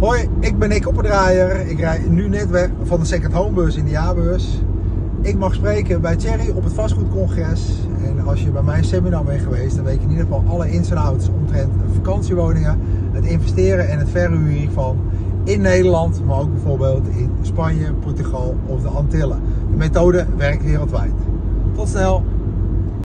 Hoi, ik ben Nick Opperdraaier. Ik rijd nu net weg van de Second Home Bus in de jaarbeurs. Ik mag spreken bij Thierry op het vastgoedcongres. En als je bij mijn seminar bent geweest, dan weet je in ieder geval alle ins en outs omtrent vakantiewoningen, het investeren en het verhuren hiervan in Nederland, maar ook bijvoorbeeld in Spanje, Portugal of de Antillen. De methode werkt wereldwijd. Tot snel!